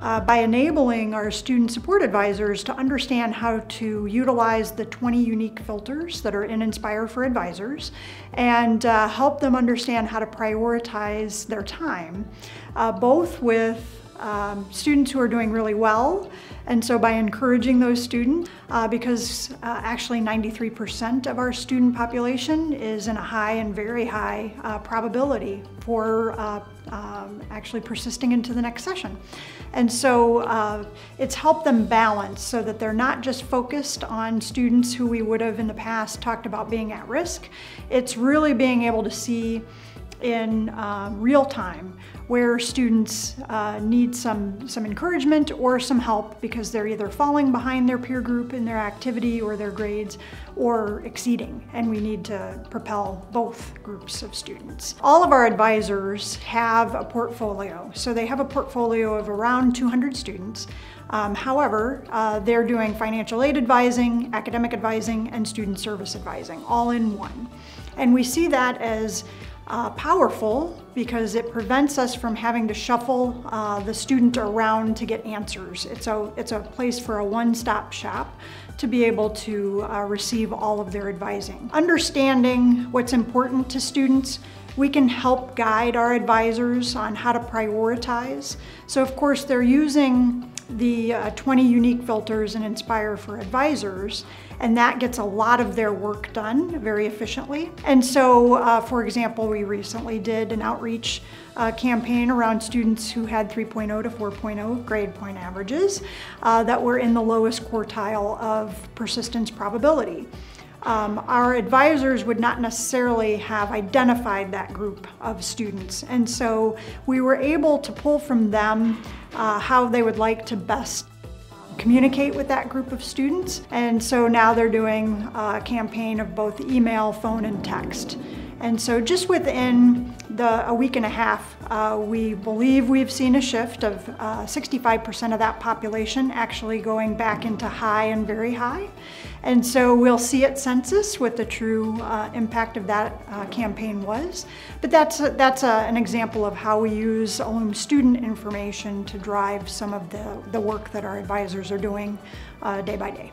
uh, by enabling our student support advisors to understand how to utilize the 20 unique filters that are in Inspire for Advisors and uh, help them understand how to prioritize their time, uh, both with um, students who are doing really well. And so by encouraging those students, uh, because uh, actually 93% of our student population is in a high and very high uh, probability for uh, um, actually persisting into the next session. And so uh, it's helped them balance so that they're not just focused on students who we would have in the past talked about being at risk. It's really being able to see in uh, real time where students uh, need some, some encouragement or some help because they're either falling behind their peer group in their activity or their grades or exceeding and we need to propel both groups of students. All of our advisors have a portfolio. So they have a portfolio of around 200 students. Um, however, uh, they're doing financial aid advising, academic advising, and student service advising all in one. And we see that as uh, powerful because it prevents us from having to shuffle uh, the student around to get answers. It's a, it's a place for a one-stop shop to be able to uh, receive all of their advising. Understanding what's important to students, we can help guide our advisors on how to prioritize. So of course they're using the uh, 20 unique filters in Inspire for advisors, and that gets a lot of their work done very efficiently. And so, uh, for example, we recently did an outreach uh, campaign around students who had 3.0 to 4.0 grade point averages uh, that were in the lowest quartile of persistence probability. Um, our advisors would not necessarily have identified that group of students. And so we were able to pull from them uh, how they would like to best communicate with that group of students. And so now they're doing a campaign of both email, phone, and text. And so just within the, a week and a half, uh, we believe we've seen a shift of 65% uh, of that population actually going back into high and very high. And so we'll see at census what the true uh, impact of that uh, campaign was. But that's, that's an example of how we use OLUM student information to drive some of the, the work that our advisors are doing uh, day by day.